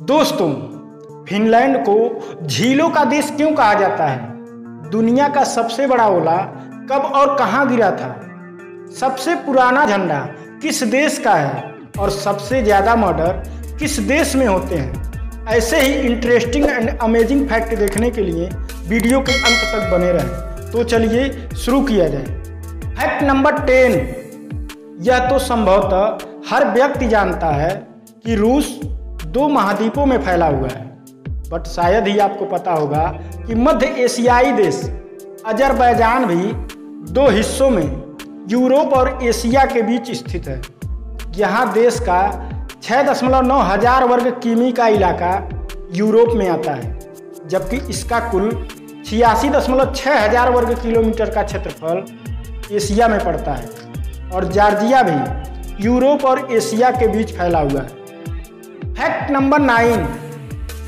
दोस्तों फिनलैंड को झीलों का देश क्यों कहा जाता है? दुनिया का सबसे बड़ा ओला कब और कहाँ गिरा था? सबसे पुराना झंडा किस देश का है? और सबसे ज़्यादा मर्डर किस देश में होते हैं? ऐसे ही इंटरेस्टिंग एंड अमेजिंग फैक्ट देखने के लिए वीडियो के अंत तक बने रहें। तो चलिए शुरू किया जाए। फैक्ट नंबर टेन यह तो संभवतः हर व्यक्ति जानता है कि रूस दो महाद्वीपों में फैला हुआ है। बट शायद ही आपको पता होगा कि मध्य एशियाई देश, अजरबैजान भी दो हिस्सों में यूरोप और एशिया के बीच स्थित है। यहाँ देश का छः दशमलव नौ हज़ार वर्ग किमी का इलाका यूरोप में आता है, जबकि इसका कुल छियासी दशमलव छः हज़ार वर्ग किलोमीटर का क्षेत्रफल एशिया में पड़ता है। और जॉर्जिया भी यूरोप और एशिया के बीच फैला हुआ है। Fact number nine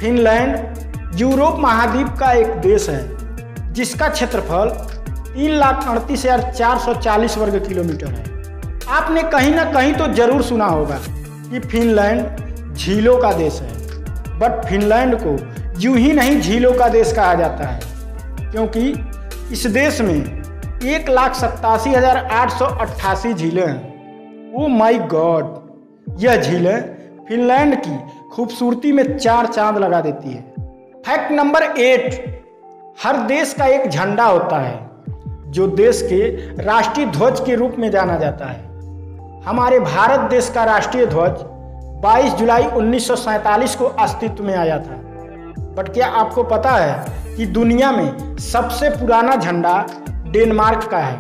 Finland Europe महाद्वीप का एक देश है, जिसका क्षेत्रफल तीन लाख अड़तीस हज़ार चार सौ चालीस वर्ग किलोमीटर है। आपने कहीं ना कहीं तो ज़रूर सुना होगा कि फिनलैंड झीलों का देश है। बट फिनलैंड को यूँ ही नहीं झीलों का देश कहा जाता है, क्योंकि इस देश में एक लाख सत्तासी हज़ार आठ सौ अट्ठासी झीलें हैं। ओ माई गॉड यह झीलें फिनलैंड की खूबसूरती में चार चाँद लगा देती है। फैक्ट नंबर एट, हर देश का एक झंडा होता है, जो देश के राष्ट्रीय ध्वज के रूप में जाना जाता है। हमारे भारत देश का राष्ट्रीय ध्वज 22 जुलाई 1947 को अस्तित्व में आया था। बट क्या आपको पता है कि दुनिया में सबसे पुराना झंडा डेनमार्क का है,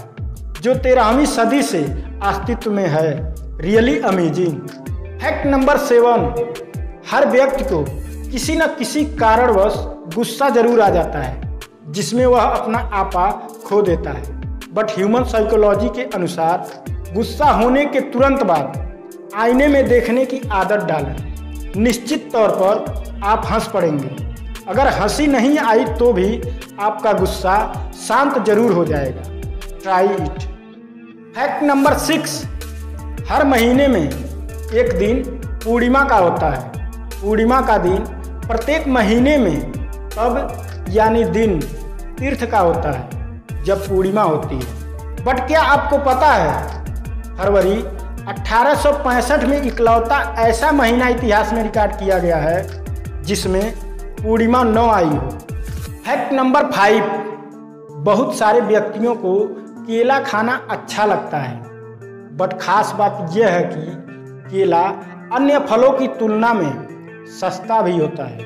जो तेरहवीं सदी से अस्तित्व में है? Really amazing. Fact number seven हर व्यक्ति को किसी न किसी कारणवश गुस्सा ज़रूर आ जाता है, जिसमें वह अपना आपा खो देता है। बट ह्यूमन साइकोलॉजी के अनुसार, गुस्सा होने के तुरंत बाद आईने में देखने की आदत डालें। निश्चित तौर पर आप हंस पड़ेंगे। अगर हँसी नहीं आई तो भी आपका गुस्सा शांत ज़रूर हो जाएगा। Try it fact number six हर महीने में एक दिन पूर्णिमा का होता है। पूर्णिमा का दिन प्रत्येक महीने में तब यानी दिन तीर्थ का होता है, जब पूर्णिमा होती है। बट क्या आपको पता है, फरवरी 1865 में इकलौता ऐसा महीना इतिहास में रिकॉर्ड किया गया है, जिसमें पूर्णिमा न आई हो। फैक्ट नंबर फाइव, बहुत सारे व्यक्तियों को केला खाना अच्छा लगता है। बट खास बात यह है कि केला अन्य फलों की तुलना में सस्ता भी होता है।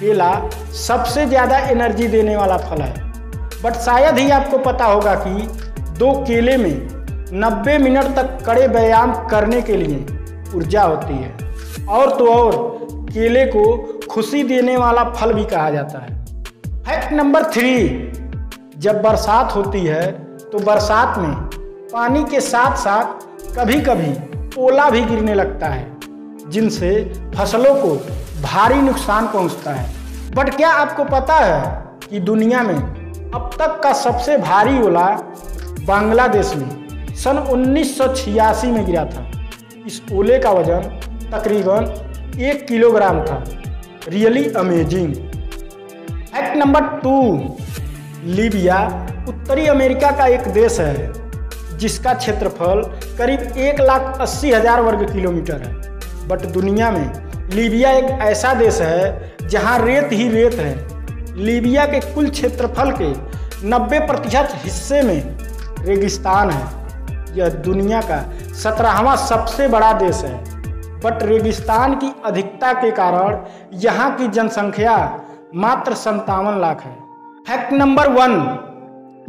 केला सबसे ज़्यादा एनर्जी देने वाला फल है। बट शायद ही आपको पता होगा कि दो केले में 90 मिनट तक कड़े व्यायाम करने के लिए ऊर्जा होती है। और तो और, केले को खुशी देने वाला फल भी कहा जाता है। फैक्ट नंबर थ्री जब बरसात होती है तो बरसात में पानी के साथ साथ कभी कभी ओला भी गिरने लगता है, जिनसे फ़सलों को भारी नुकसान पहुँचता है। बट क्या आपको पता है कि दुनिया में अब तक का सबसे भारी ओला बांग्लादेश में सन 1986 में गिरा था। इस ओले का वज़न तकरीबन एक किलोग्राम था। Really amazing. Fact number two, Libya, उत्तरी अमेरिका का एक देश है। जिसका क्षेत्रफल करीब एक लाख अस्सी हज़ार वर्ग किलोमीटर है। बट दुनिया में लीबिया एक ऐसा देश है जहाँ रेत ही रेत है। लीबिया के कुल क्षेत्रफल के 90 प्रतिशत हिस्से में रेगिस्तान है। यह दुनिया का सत्रहवा सबसे बड़ा देश है। बट रेगिस्तान की अधिकता के कारण यहाँ की जनसंख्या मात्र संतावन लाख है। फैक्ट नंबर वन,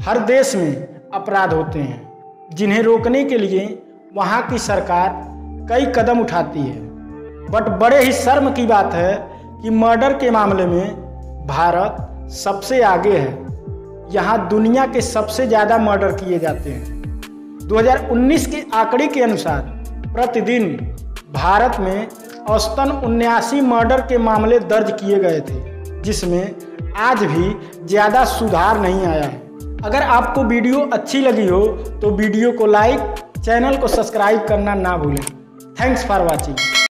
हर देश में अपराध होते हैं। जिन्हें रोकने के लिए वहाँ की सरकार कई कदम उठाती है। बट बड़े ही शर्म की बात है कि मर्डर के मामले में भारत सबसे आगे है। यहाँ दुनिया के सबसे ज़्यादा मर्डर किए जाते हैं। 2019 के आंकड़े के अनुसार प्रतिदिन भारत में औसतन उन्यासी मर्डर के मामले दर्ज किए गए थे, जिसमें आज भी ज़्यादा सुधार नहीं आया है। अगर आपको वीडियो अच्छी लगी हो तो वीडियो को लाइक, चैनल को सब्सक्राइब करना ना भूलें। Thanks for watching.